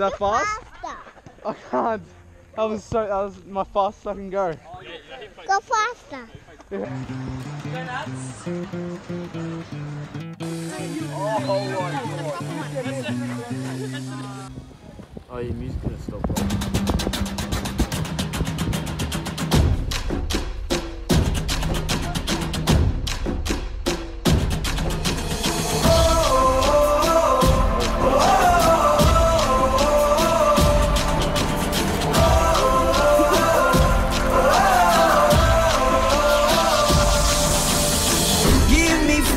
that fast? Faster. I can't. That was so. That was my fastest I can go. Go faster. Oh, oh your music's gonna stop.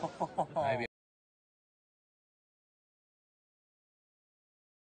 哈哈哈哈